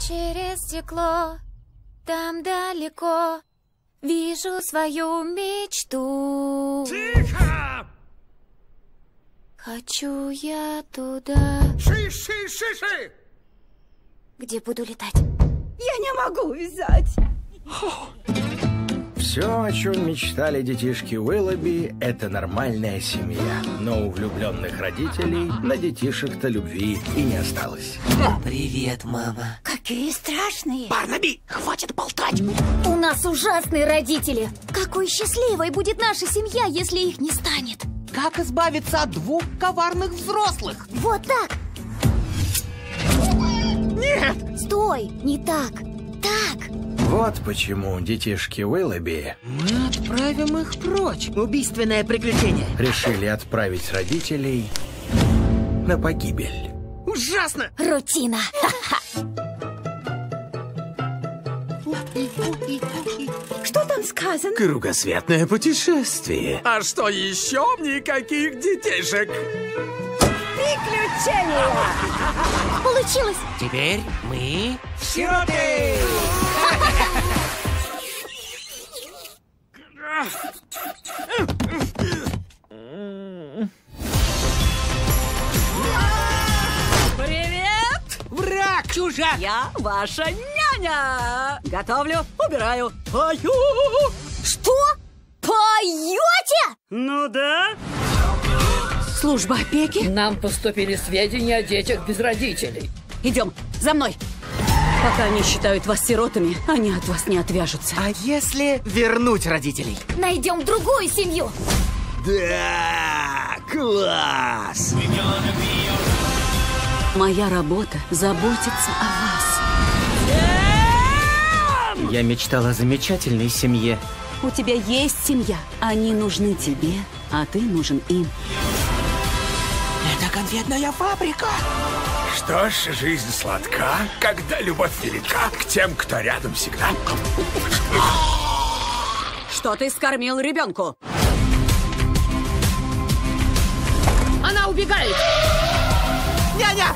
Через стекло, там далеко, вижу свою мечту. Тихо! Хочу я туда, Ши, ши, ши, ши! где буду летать. Я не могу взять. Все, о чем мечтали детишки Уиллоби, это нормальная семья. Но у влюбленных родителей на детишек-то любви и не осталось. Привет, мама. Какие страшные. Барнаби, хватит болтать! У нас ужасные родители. Какой счастливой будет наша семья, если их не станет. Как избавиться от двух коварных взрослых? Вот так. Нет! Стой, не так. Так. Вот почему детишки Уиллоби Мы отправим их прочь. Убийственное приключение. решили отправить родителей на погибель. Ужасно! Рутина. Что там сказано? Кругосветное путешествие. А что еще? Никаких детишек! Приключения. Получилось. Теперь мы... Сироты! Привет! Враг, чужак! Я ваша няня! Готовлю, убираю, пою! Что? Поете? Ну да. Служба опеки? Нам поступили сведения о детях без родителей. Идем, за мной! Пока они считают вас сиротами, они от вас не отвяжутся. А если вернуть родителей? Найдем другую семью. Да, класс! Моя работа — заботиться о вас. Я мечтал о замечательной семье. У тебя есть семья. Они нужны тебе, а ты нужен им. Это конфетная фабрика. Что ж, жизнь сладка, когда любовь велика к тем, кто рядом всегда. Что ты скормил ребенку? Она убегает! Няня!